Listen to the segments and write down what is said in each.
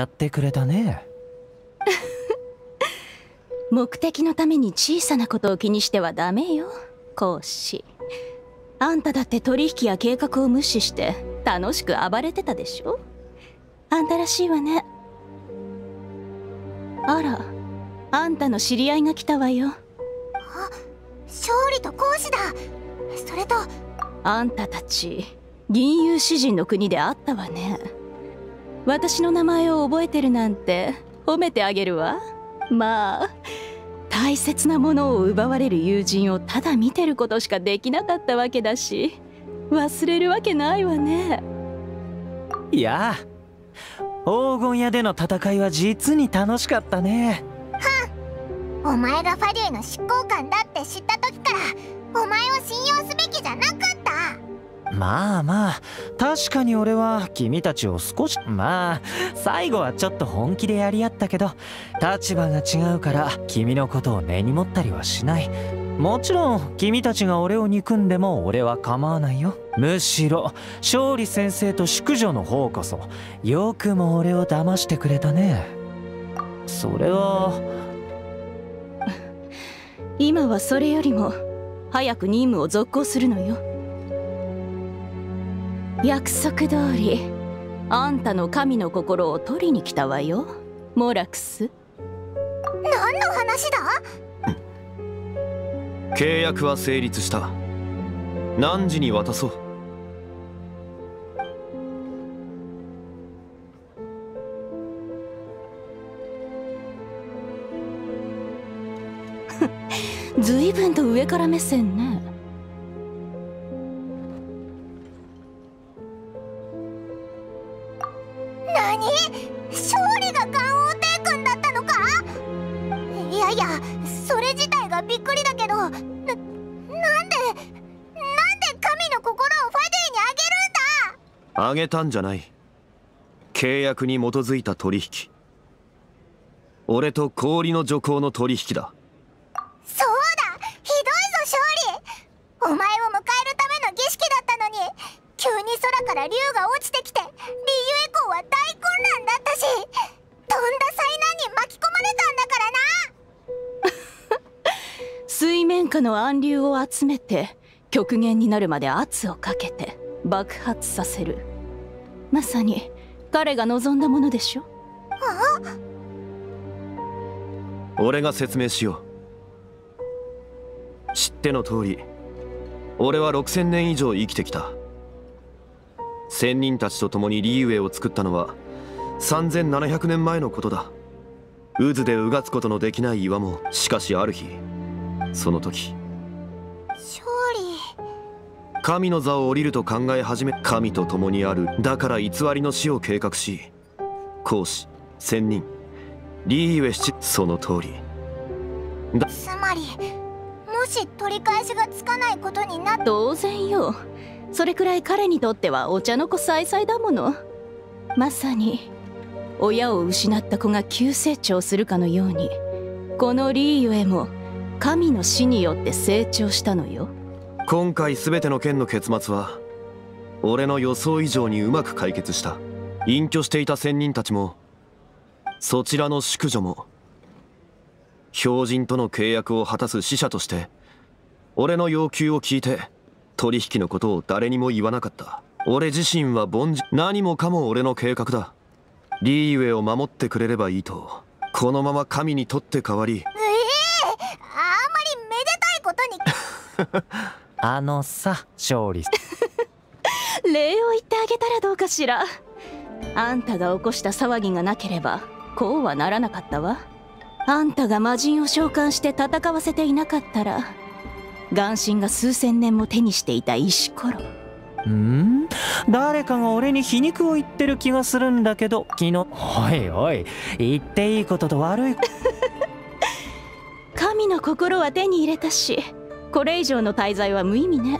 やってくれたね。目的のために小さなことを気にしてはダメよ。講師。あんただって取引や計画を無視して楽しく暴れてたでしょ？あんたらしいわね。あらあんたの知り合いが来たわよ。あ勝利と講師だ。それとあんたたち銀融詩人の国であったわね私の名前を覚えてるなんて褒めてあげるわ。まあ大切なものを奪われる友人をただ見てることしかできなかったわけだし忘れるわけないわね。いや黄金屋での戦いは実に楽しかったね。はんお前がファリューの執行官だって知った時からお前を信用すべまあまあ。確かに俺は君たちを少しまあ最後はちょっと本気でやり合ったけど立場が違うから君のことを根に持ったりはしない。もちろん君たちが俺を憎んでも俺は構わないよ。むしろ勝利先生と淑女の方こそよくも俺を騙してくれたね。それは。今はそれよりも早く任務を続行するのよ。約束通りあんたの神の心を取りに来たわよ。モラクス。何の話だ？契約は成立した。何時に渡そう。随分と上から目線ねっくりだけどな、なんで、なんで神の心をファディにあげるんだ？あげたんじゃない。契約に基づいた取引。俺と氷の徐行の取引だ。下の暗流を集めて極限になるまで圧をかけて爆発させる。まさに彼が望んだものでしょ？俺が説明しよう。知っての通り俺は6000年以上生きてきた。仙人たちと共にリーウェイを作ったのは3700年前のことだ。渦でうがつことのできない岩もしかしある日その時。神の座を降りると考え始め神と共にある。だから偽りの死を計画し講師仙人。リーウェ七その通り。だつまりもし取り返しがつかないことにな当然よ。それくらい彼にとってはお茶の子さいさいだもの。まさに親を失った子が急成長するかのように。このリーユエも神の死によって成長したのよ。今回全ての件の結末は俺の予想以上にうまく解決した。隠居していた仙人たちもそちらの淑女も標人との契約を果たす使者として俺の要求を聞いて取引のことを誰にも言わなかった。俺自身は凡人何もかも俺の計画だ。リーウェイを守ってくれればいいとこのまま神にとって代わり あのさ勝利。礼を言ってあげたらどうかしら。あんたが起こした騒ぎがなければこうはならなかったわ。あんたが魔人を召喚して戦わせていなかったら眼神が数千年も手にしていた石ころ。ん？誰かが俺に皮肉を言ってる気がするんだけど昨日。おいおい言っていいことと悪い。神の心は手に入れたしこれ以上の滞在は無意味ね。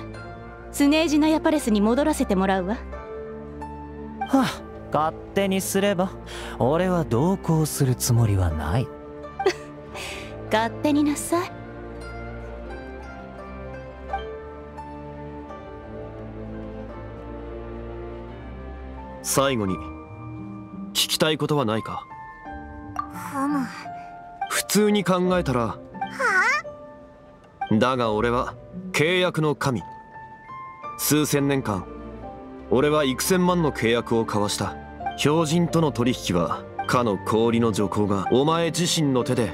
スネージナヤパレスに戻らせてもらうわ。はあ勝手にすれば俺は同行するつもりはない。勝手になさい。最後に聞きたいことはないか？ふむ普通に考えたらだが俺は契約の神。数千年間俺は幾千万の契約を交わした。標人との取引はかの氷の女工がお前自身の手で